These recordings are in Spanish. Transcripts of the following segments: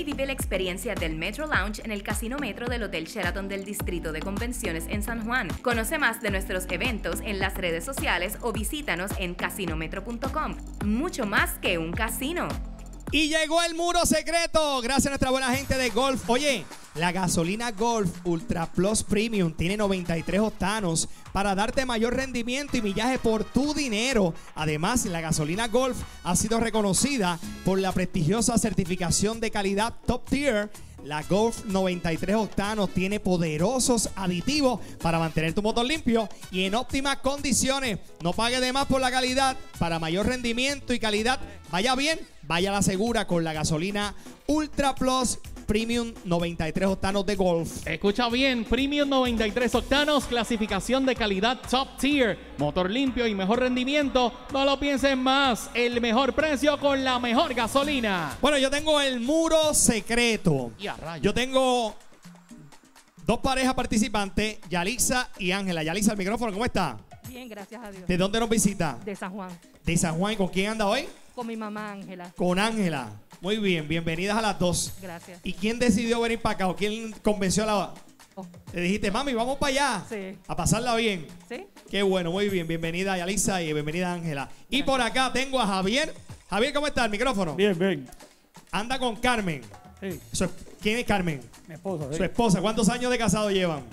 Y vive la experiencia del Metro Lounge en el Casino Metro del Hotel Sheraton del Distrito de Convenciones en San Juan. Conoce más de nuestros eventos en las redes sociales o visítanos en casinometro.com. Mucho más que un casino. Y llegó el muro secreto, gracias a nuestra buena gente de Golf. Oye, la gasolina Golf Ultra Plus Premium tiene 93 octanos para darte mayor rendimiento y millaje por tu dinero. Además, la gasolina Golf ha sido reconocida por la prestigiosa certificación de calidad Top Tier. La Golf 93 octanos tiene poderosos aditivos para mantener tu motor limpio y en óptimas condiciones. No pague de más por la calidad. Para mayor rendimiento y calidad, vaya bien, vaya la segura con la gasolina Ultra Plus Premium 93 octanos de Golf. Escucha bien, Premium 93 octanos, clasificación de calidad top tier, motor limpio y mejor rendimiento. No lo pienses más, el mejor precio con la mejor gasolina. Bueno, yo tengo el muro secreto. Y a rayos. Yo tengo dos parejas participantes, Yalixa y Ángela. Yalixa, el micrófono, ¿cómo está? Bien, gracias a Dios. ¿De dónde nos visita? De San Juan. De San Juan. ¿Y ¿Con quién anda hoy? Con mi mamá Ángela. Con Ángela. Muy bien, bienvenidas a las dos. Gracias. ¿Y quién decidió venir para acá o quién convenció a la... Oh, Le dijiste, mami, vamos para allá. Sí. A pasarla bien. ¿Sí? Qué bueno, muy bien. Bienvenida Yalisa y bienvenida Ángela. Y por acá tengo a Javier. Javier, ¿cómo está el micrófono? Bien, bien. Anda con Carmen. Sí, Su es- ¿Quién es Carmen? mi esposa, sí. Su esposa. ¿Cuántos años de casado llevan?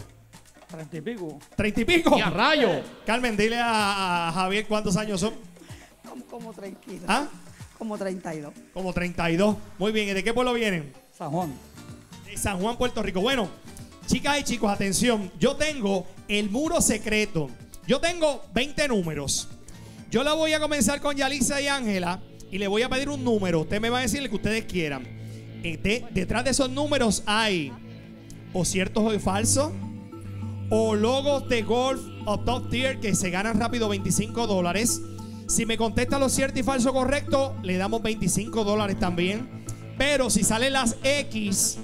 Treinta y pico. ¿Treinta y pico? Y a rayo. Carmen, dile a, a Javier cuántos años son. Como, como 32. ¿Ah? Como 32. Como 32. Muy bien. ¿Y de qué pueblo vienen? San Juan. De San Juan, Puerto Rico. Bueno, chicas y chicos, atención. Yo tengo el muro secreto. Yo tengo 20 números. Yo la voy a comenzar con Yalisa y Ángela y le voy a pedir un número. Usted me va a decir el que ustedes quieran. Eh, de- detrás de esos números hay o ciertos o falsos o logos de golf o top tier que se ganan rápido 25 dólares. Si me contesta lo cierto y falso correcto, le damos 25 dólares también. Pero si salen las X,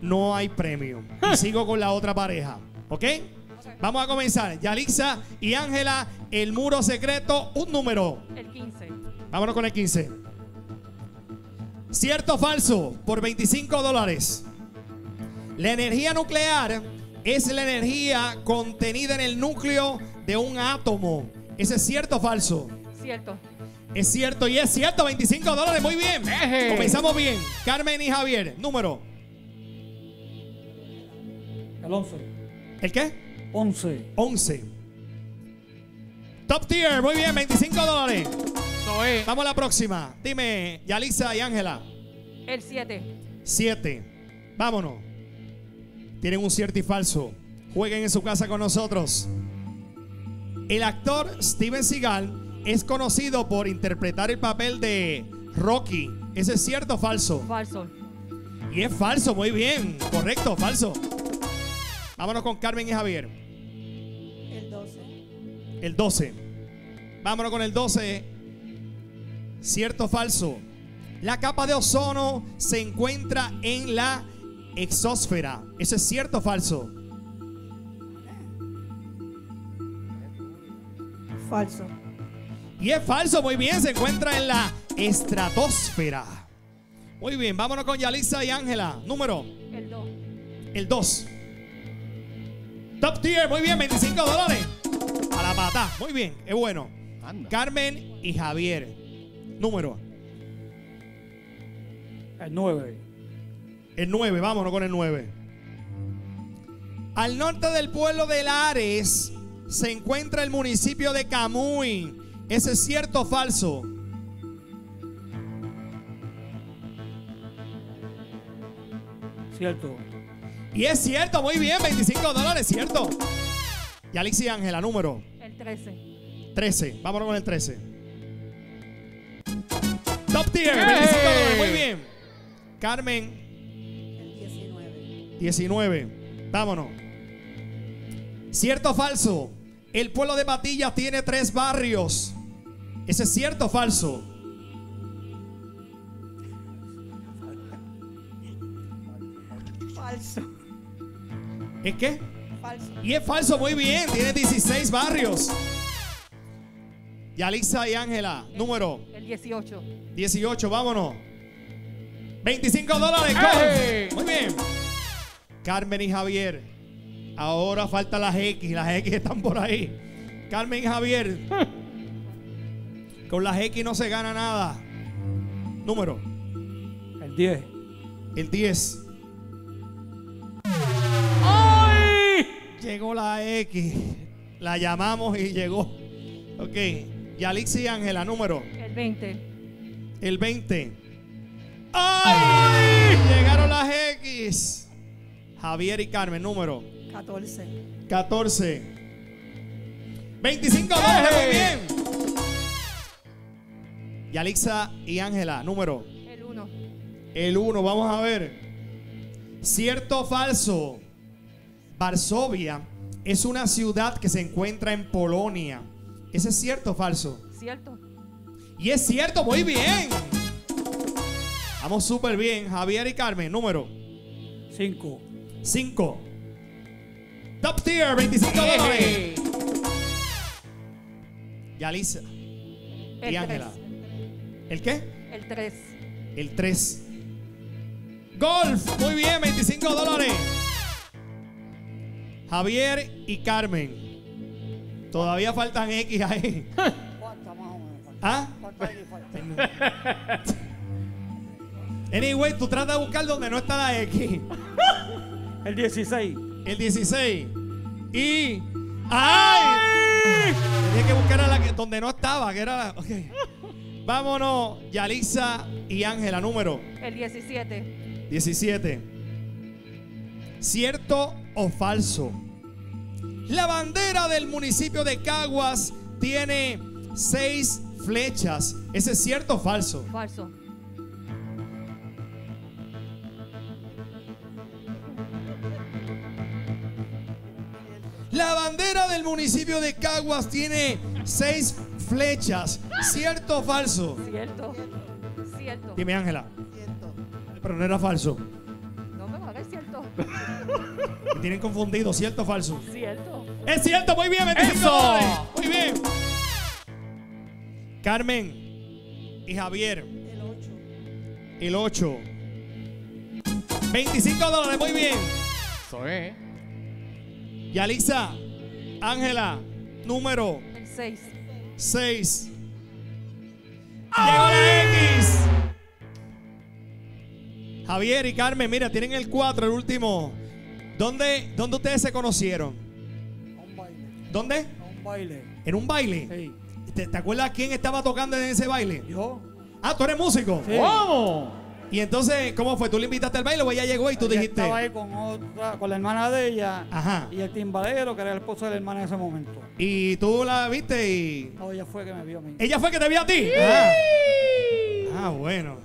no hay premio. Y sigo con la otra pareja. ¿Ok? Vamos a comenzar. Yalixa y Ángela, el muro secreto, un número. El 15. Vámonos con el 15. Cierto o falso, por 25 dólares. La energía nuclear es la energía contenida en el núcleo de un átomo. ¿Ese es cierto o falso? Cierto. Es cierto y es cierto, 25 dólares, muy bien. Eje. Comenzamos bien. Carmen y Javier, número. El 11. ¿El qué? 11. 11. Top tier, muy bien, 25 dólares. Eso es. Vamos a la próxima. Dime, Yalisa y Ángela. El 7. 7. Vámonos. Tienen un cierto y falso. Jueguen en su casa con nosotros. El actor Steven Seagal es conocido por interpretar el papel de Rocky. ¿Ese es cierto o falso? Falso. Y es falso, muy bien. Correcto, falso. Vámonos con Carmen y Javier. El 12. El 12. Vámonos con el 12. Cierto o falso. La capa de ozono se encuentra en la exósfera. ¿Eso es cierto o falso? Falso. Y es falso, muy bien. Se encuentra en la estratosfera. Muy bien, vámonos con Yalisa y Ángela. Número, El 2. el 2. Top tier, muy bien, 25 dólares. A la pata, muy bien, es bueno. Anda. Carmen y Javier. Número, El 9. el 9, vámonos con el 9. Al norte del pueblo de Lares se encuentra el municipio de Camuy. ¿Ese es cierto o falso? Cierto. Y es cierto, muy bien, 25 dólares, cierto. Y Alexis y Ángela, número El 13. 13. Vámonos con el 13. Top tier, 25 dólares, muy bien. Carmen, El 19. 19. Vámonos. ¿Cierto o falso? El pueblo de Patillas tiene tres barrios. ¿Ese es cierto o falso? Falso. ¿Es qué? Falso. Y es falso, muy bien. Tiene 16 barrios. Yalisa y Ángela, número El 18. 18, vámonos. 25 dólares. ¡Ey! Golf. Muy bien. Carmen y Javier. Ahora faltan las X. Las X están por ahí. Carmen y Javier. Con las X no se gana nada. Número. El 10. El 10. ¡Ay! Llegó la X. La llamamos y llegó. Ok. Yalixi y Ángela, número. El 20. El 20. ¡Ay! Llegaron las X. Javier y Carmen, número. 14. 14. 25 dólares, muy bien. Yalixa y Ángela, número. El 1. El 1, vamos a ver. Cierto o falso. Varsovia es una ciudad que se encuentra en Polonia. ¿Ese es cierto o falso? ¿Cierto? Y es cierto, muy bien. Vamos súper bien. Javier y Carmen, número 5. 5. Top tier, 25 dólares. Yalisa. El Y Ángela. 3. ¿El qué? El 3. El 3. Golf, muy bien, 25 dólares. Javier y Carmen. Todavía faltan X ahí. ¿Cuánto más o menos? ¿Ah? ¿Cuánto hay que falta? Anyway, tú trata de buscar donde no está la X. El 16. El 16. Y. ¡Ay! Tenía que buscar a la que, donde no estaba, que era la. ok. Vámonos, Yalisa y Ángela, número El 17. 17. ¿Cierto o falso? La bandera del municipio de Caguas tiene seis flechas. ¿Ese es cierto o falso? Falso. La bandera del municipio de Caguas tiene seis flechas. ¿Cierto o falso? ¿Cierto? ¿Cierto? Dime, Ángela. Pero no era falso. No me hagas cierto. Me tienen confundido. ¿Cierto o falso? ¿Cierto? Es cierto, muy bien, 25 ¡Eso! Muy bien. Carmen y Javier, El 8. el 8. 25 dólares, muy bien. Eso es. Yalisa, Ángela, número El 6. 6. Llegó la X. Javier y Carmen, mira, tienen el 4, el último. ¿Dónde, ¿Dónde ustedes se conocieron? A un baile. ¿Dónde? A un baile. En un baile. Sí. ¿Te, te acuerdas quién estaba tocando en ese baile? Yo. Ah, tú eres músico. Sí. ¿Cómo? Y entonces, ¿cómo fue? ¿Tú le invitaste al baile o ella llegó y tú Ella dijiste? Estaba ahí con, otra, con la hermana de ella. Ajá. Y el timbalero, que era el esposo de la hermana en ese momento. Y tú la viste y. No, ella fue que me vio a mí. Ella fue que te vio a ti. Ah, Ah, bueno.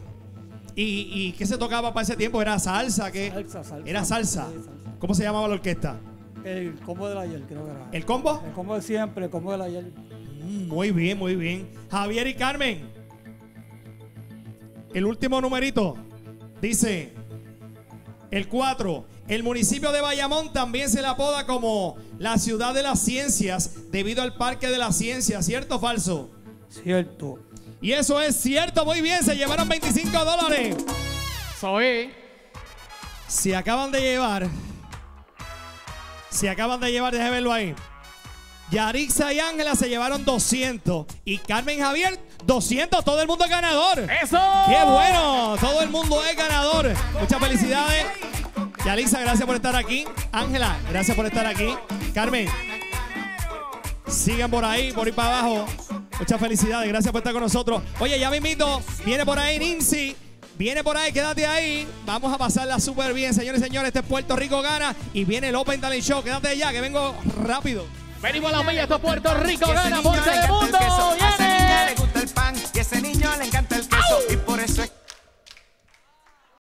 ¿Y, ¿Y qué se tocaba para ese tiempo? ¿Era salsa? ¿Qué? Salsa, salsa. Era salsa. Sí, salsa. ¿Cómo se llamaba la orquesta? El combo del ayer, creo que era. ¿El combo? El combo de siempre, el combo del ayer. Mm, Muy bien, muy bien. Javier y Carmen. El último numerito dice el 4. El municipio de Bayamón también se le apoda como la ciudad de las ciencias debido al parque de las ciencias. ¿Cierto o falso? Cierto. Y eso es cierto, muy bien. Se llevaron 25 dólares. Es. Se acaban de llevar. Se acaban de llevar, déjeme verlo ahí. Yarixa y Ángela se llevaron 200. Y Carmen Javier, 200. Todo el mundo es ganador. ¡Eso! ¡Qué bueno! Todo el mundo es ganador. Muchas felicidades. Yalixa, gracias por estar aquí. Ángela, gracias por estar aquí. Carmen, sigan por ahí, por ahí para abajo. Muchas felicidades, gracias por estar con nosotros. Oye, ya me invito, viene por ahí Nincy. Viene por ahí, quédate ahí. Vamos a pasarla súper bien, señores y señores. Este es Puerto Rico gana y viene el Open Talent Show. Quédate allá, que vengo rápido. Venimos a la milla, esto es Puerto Rico, gana niño por le encanta el Telemundo. queso, A ese niño le gusta el pan y a ese niño le encanta el queso. Y